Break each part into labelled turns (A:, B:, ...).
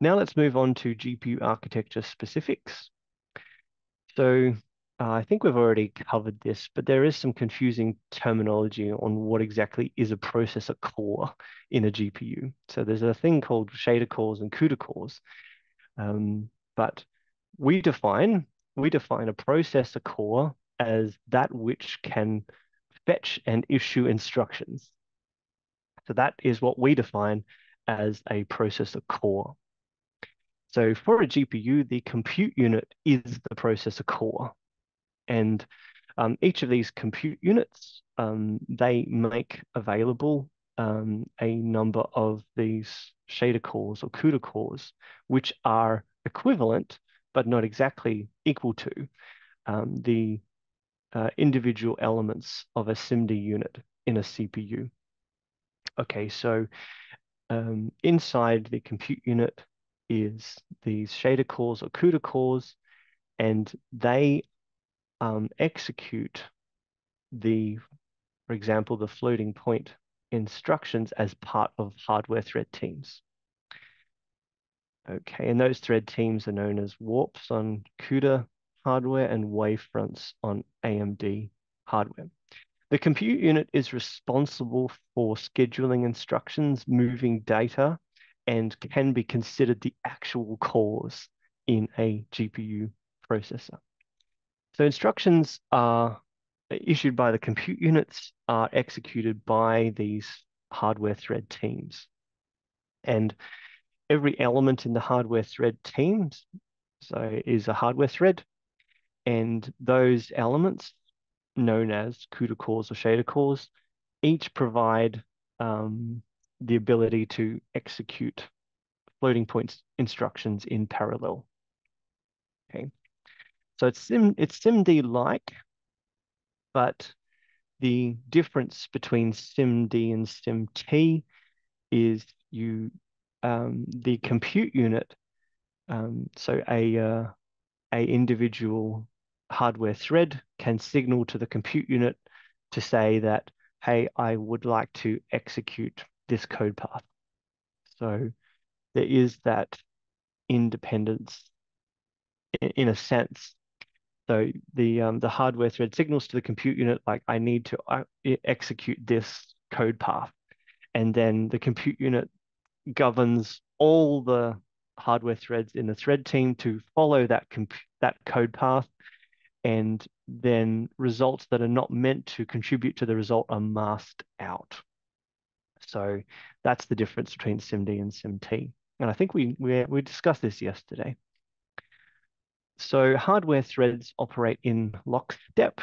A: now let's move on to GPU architecture specifics. So uh, I think we've already covered this, but there is some confusing terminology on what exactly is a processor core in a GPU. So there's a thing called shader cores and CUDA cores. Um, but we define we define a processor core as that which can fetch and issue instructions. So that is what we define as a processor core. So for a GPU, the compute unit is the processor core. And um, each of these compute units, um, they make available um, a number of these shader cores or CUDA cores, which are equivalent, but not exactly equal to um, the uh, individual elements of a SIMD unit in a CPU. Okay, so um, inside the compute unit is these shader cores or CUDA cores, and they um, execute the, for example, the floating point instructions as part of hardware thread teams. Okay, and those thread teams are known as warps on CUDA hardware and wavefronts on AMD hardware. The compute unit is responsible for scheduling instructions, moving data, and can be considered the actual cores in a GPU processor. So instructions are issued by the compute units are executed by these hardware thread teams. And every element in the hardware thread teams so is a hardware thread. And those elements, known as CUDA cores or shader cores, each provide um, the ability to execute floating point instructions in parallel. Okay, so it's sim it's SIMD-like, but the difference between SIMD and SIMT is you um, the compute unit, um, so a uh, a individual hardware thread can signal to the compute unit to say that, hey, I would like to execute this code path. So there is that independence in, in a sense. So the um, the hardware thread signals to the compute unit like I need to uh, execute this code path, and then the compute unit governs all the hardware threads in the thread team to follow that that code path and then results that are not meant to contribute to the result are masked out. So that's the difference between SIMD and SIMT. And I think we, we, we discussed this yesterday. So hardware threads operate in lockstep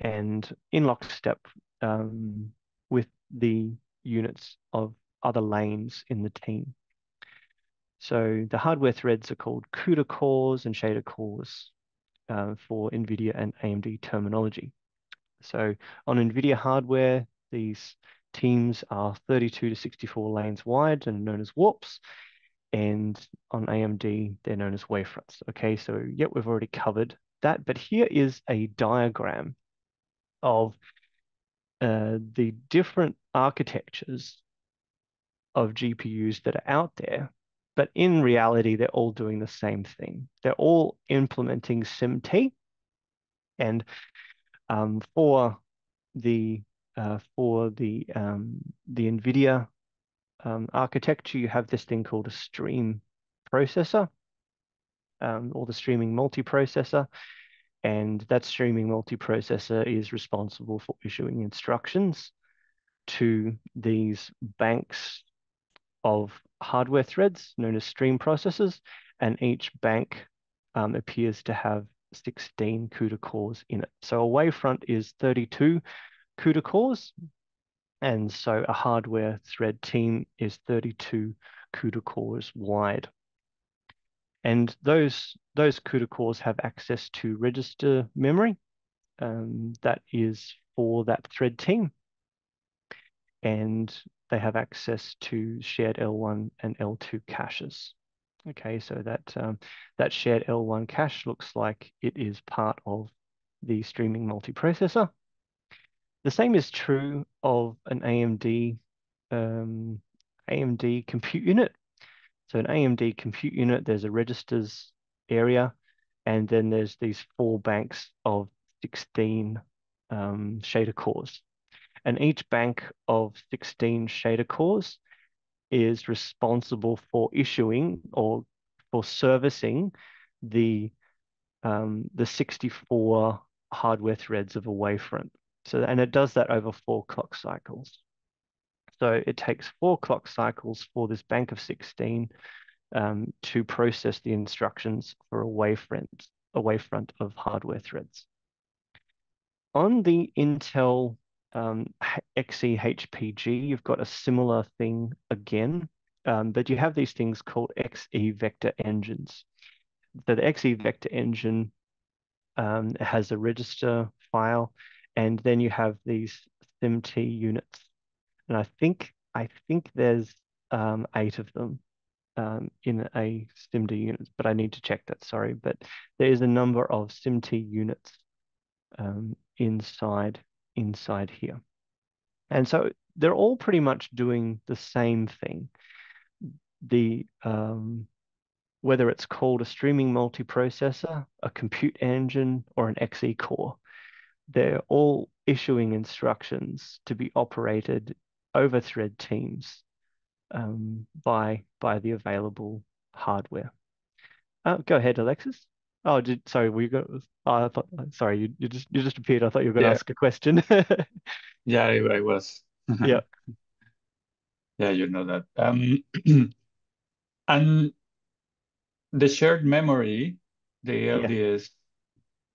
A: and in lockstep um, with the units of other lanes in the team. So the hardware threads are called CUDA cores and shader cores uh, for NVIDIA and AMD terminology. So on NVIDIA hardware, these teams are 32 to 64 lanes wide and known as warps. And on AMD, they're known as wavefronts. Okay, so yet we've already covered that, but here is a diagram of uh, the different architectures of GPUs that are out there, but in reality, they're all doing the same thing. They're all implementing SIMT, and um, for the uh, for the um, the NVIDIA um, architecture, you have this thing called a stream processor, um, or the streaming multiprocessor, and that streaming multiprocessor is responsible for issuing instructions to these banks of hardware threads known as stream processors, and each bank um, appears to have 16 CUDA cores in it. So a wavefront is 32 CUDA cores, and so a hardware thread team is 32 CUDA cores wide. And those, those CUDA cores have access to register memory um, that is for that thread team. And they have access to shared L1 and L2 caches. Okay, so that um, that shared L1 cache looks like it is part of the streaming multiprocessor. The same is true of an AMD um, AMD compute unit. So an AMD compute unit, there's a registers area, and then there's these four banks of 16 um, shader cores. And each bank of 16 shader cores is responsible for issuing or for servicing the um, the 64 hardware threads of a wavefront. So, and it does that over four clock cycles. So it takes four clock cycles for this bank of 16 um, to process the instructions for a wavefront, a wavefront of hardware threads. On the Intel um, Xe HPG, you've got a similar thing again, um, but you have these things called Xe vector engines. So the Xe vector engine um, has a register file, and then you have these SIMT units. And I think I think there's um, eight of them um, in a SIMD unit, but I need to check that, sorry. But there is a number of SIMT units um, inside inside here. And so they're all pretty much doing the same thing. The um, whether it's called a streaming multiprocessor, a compute engine, or an Xe core, they're all issuing instructions to be operated over thread teams um, by by the available hardware. Uh, go ahead, Alexis. Oh, did, sorry, you going? Oh, I thought, sorry, you, you just you just appeared. I thought you were going to
B: Yeah,
A: ask a question.
B: yeah, I, I was.
A: Yeah.
B: Yeah, you know that. Um, and the shared memory, the
A: Yeah.
B: LDS,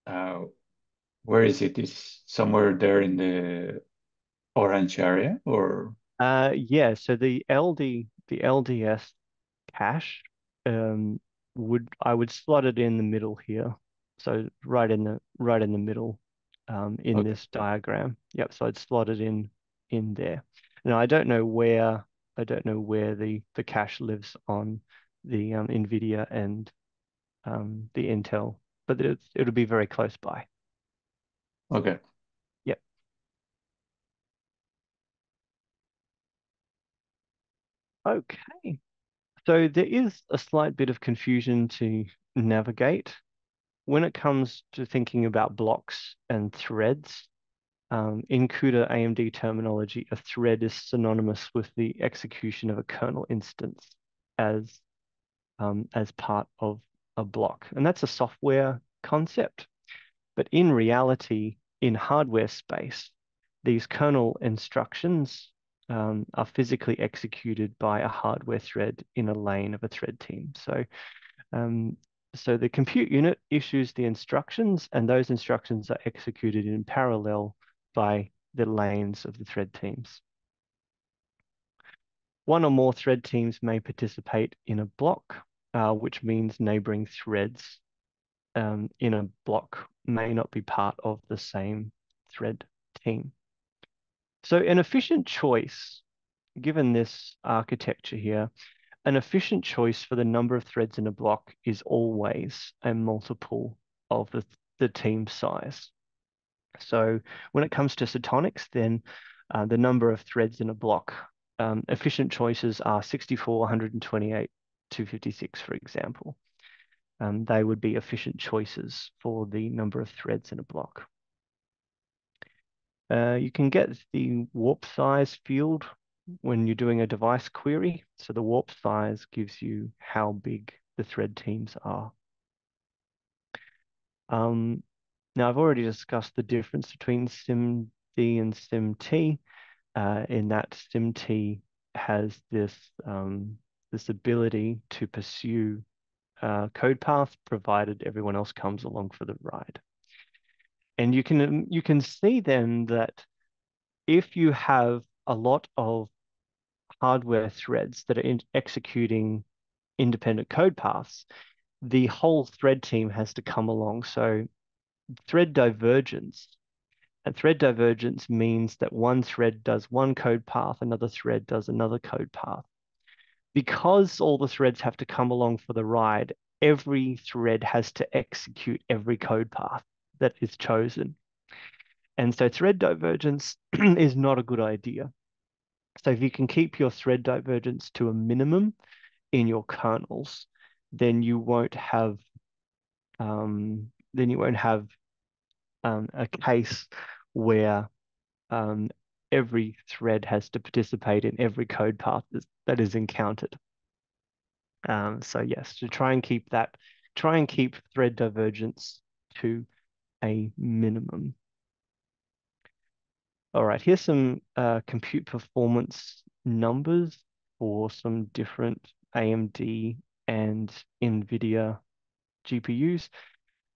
B: uh, where is it? Is somewhere there in the orange area, or
A: Uh, yeah. So the LD the LDS cache um would I would slot it in the middle here. So right in the right in the middle um in
B: okay,
A: this diagram. Yep, so I'd slot it in in there. Now I don't know where I don't know where the the cache lives on the um, NVIDIA and um the Intel, but it's it'll be very close by.
B: Okay,
A: Yep. Okay. So there is a slight bit of confusion to navigate when it comes to thinking about blocks and threads. Um, in CUDA AMD terminology, a thread is synonymous with the execution of a kernel instance as um, as part of a block, and that's a software concept. But in reality, in hardware space, these kernel instructions um, are physically executed by a hardware thread in a lane of a thread team. So, um, so the compute unit issues the instructions, and those instructions are executed in parallel by the lanes of the thread teams. One or more thread teams may participate in a block, uh, which means neighboring threads um, in a block may not be part of the same thread team. So an efficient choice, given this architecture here, an efficient choice for the number of threads in a block is always a multiple of the, the team size. So when it comes to Setonix, then uh, the number of threads in a block, um, efficient choices are 64, 128, 256, for example. Um, they would be efficient choices for the number of threads in a block. Uh, you can get the warp size field when you're doing a device query. So the warp size gives you how big the thread teams are. Um, now, I've already discussed the difference between SIMD and SIMT, uh, in that SIMT has this, um, this ability to pursue uh, code path provided everyone else comes along for the ride. And you can you can see then that if you have a lot of hardware threads that are in executing independent code paths, the whole thread team has to come along. So thread divergence. And thread divergence means that one thread does one code path, another thread does another code path. Because all the threads have to come along for the ride, every thread has to execute every code path that is chosen. And so thread divergence is not a good idea. So if you can keep your thread divergence to a minimum, in your kernels, then you won't have um, then you won't have um, a case where um, every thread has to participate in every code path that is encountered. Um, so yes, to try and keep that, try and keep thread divergence to a minimum. All right, here's some uh, compute performance numbers for some different AMD and NVIDIA GPUs.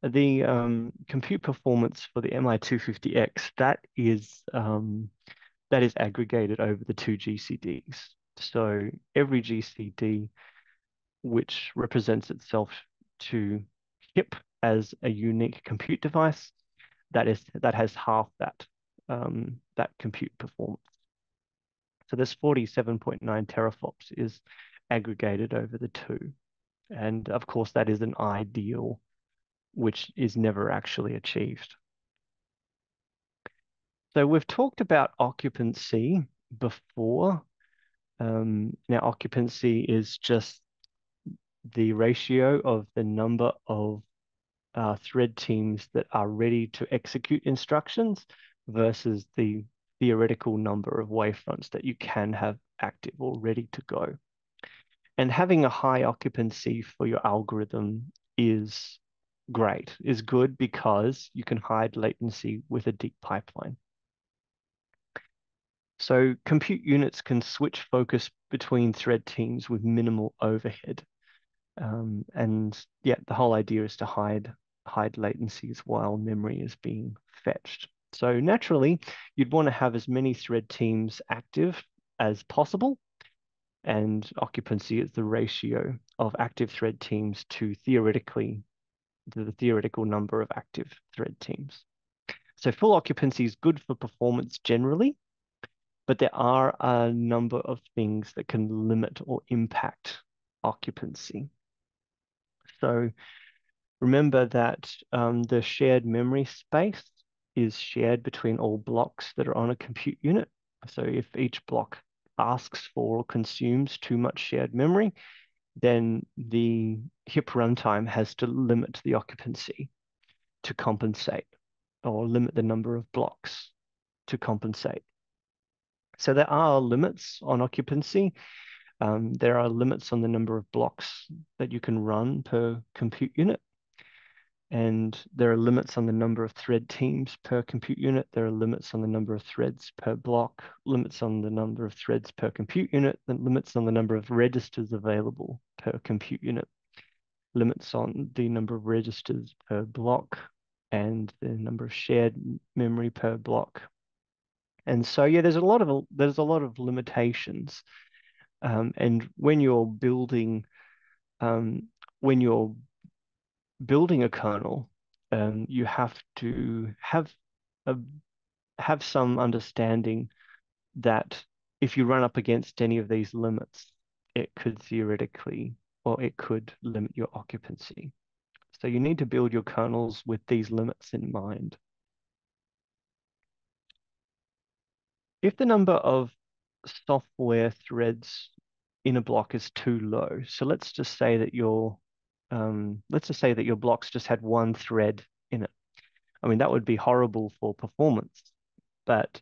A: The um, compute performance for the MI250X, that is um, that is aggregated over the two GCDs. So every GCD which represents itself to HIP as a unique compute device that is that has half that um, that compute performance. So this 47.9 teraflops is aggregated over the two. And of course, that is an ideal, which is never actually achieved. So we've talked about occupancy before. Um, now, occupancy is just the ratio of the number of uh, thread teams that are ready to execute instructions versus the theoretical number of wavefronts that you can have active or ready to go. And having a high occupancy for your algorithm is great, is good because you can hide latency with a deep pipeline. So compute units can switch focus between thread teams with minimal overhead. Um, and yeah, the whole idea is to hide hide latencies while memory is being fetched. So naturally, you'd want to have as many thread teams active as possible. And occupancy is the ratio of active thread teams to theoretically the theoretical number of active thread teams. So full occupancy is good for performance generally, but there are a number of things that can limit or impact occupancy. So remember that um, the shared memory space is shared between all blocks that are on a compute unit. So if each block asks for or consumes too much shared memory, then the HIP runtime has to limit the occupancy to compensate or limit the number of blocks to compensate. So there are limits on occupancy um, there are limits on the number of blocks that you can run per compute unit. And there are limits on the number of thread teams per compute unit. There are limits on the number of threads per block, limits on the number of threads per compute unit, and limits on the number of registers available per compute unit, limits on the number of registers per block, and the number of shared memory per block. And so, yeah, there's a lot of there's a lot of limitations um, and when you're building, um, when you're building a kernel, um, you have to have a, have some understanding that if you run up against any of these limits, it could theoretically, or it could limit your occupancy. So you need to build your kernels with these limits in mind. If the number of software threads in a block is too low. So let's just say that your um, let's just say that your blocks just had one thread in it. I mean, that would be horrible for performance, but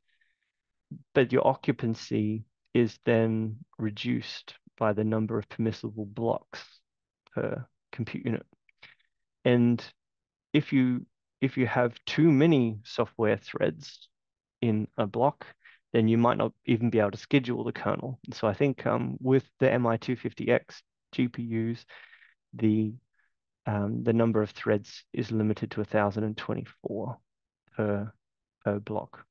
A: but your occupancy is then reduced by the number of permissible blocks per compute unit. And if you if you have too many software threads in a block, then you might not even be able to schedule the kernel. So I think um, with the MI250X GPUs, the um, the number of threads is limited to 1024 per per block.